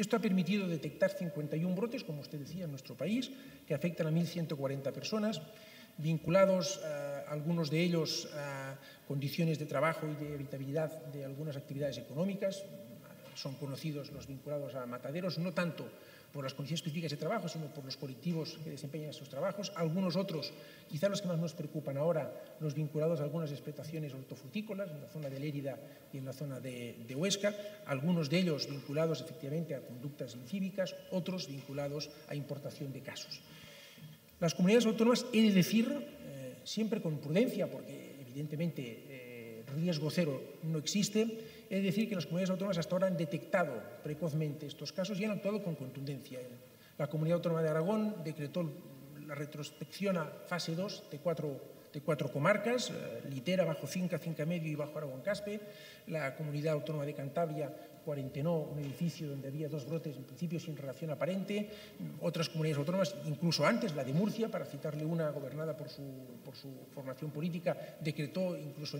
Esto ha permitido detectar 51 brotes, como usted decía, en nuestro país, que afectan a 1.140 personas, vinculados eh, algunos de ellos a condiciones de trabajo y de habitabilidad de algunas actividades económicas. Son conocidos los vinculados a mataderos, no tanto por las condiciones específicas de trabajo, sino por los colectivos que desempeñan esos trabajos. Algunos otros, quizá los que más nos preocupan ahora, los vinculados a algunas explotaciones hortofrutícolas en la zona de Lérida y en la zona de, Huesca. Algunos de ellos vinculados efectivamente a conductas incívicas, otros vinculados a importación de casos. Las comunidades autónomas, he de decir, eh, siempre con prudencia, porque evidentemente eh, riesgo cero no existe, de decir que las comunidades autónomas hasta ahora han detectado precozmente estos casos y han actuado con contundencia. La Comunidad Autónoma de Aragón decretó la retrospección a fase 2 de cuatro, de cuatro comarcas, eh, Litera, Bajo Finca, Finca Medio y Bajo Aragón Caspe. La Comunidad Autónoma de Cantabria cuarentenó un edificio donde había dos brotes, en principio sin relación aparente. Otras comunidades autónomas, incluso antes, la de Murcia, para citarle una gobernada por su, por su formación política, decretó incluso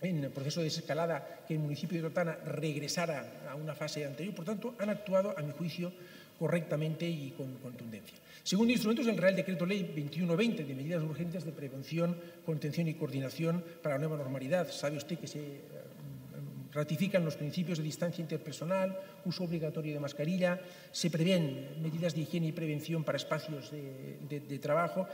en el proceso de desescalada que el municipio de Totana regresara a una fase anterior. Por tanto, han actuado, a mi juicio, correctamente y con contundencia. Segundo instrumento es el Real Decreto Ley 2120 de medidas urgentes de prevención, contención y coordinación para la nueva normalidad. Sabe usted que se eh, ratifican los principios de distancia interpersonal, uso obligatorio de mascarilla, se prevén medidas de higiene y prevención para espacios de, trabajo,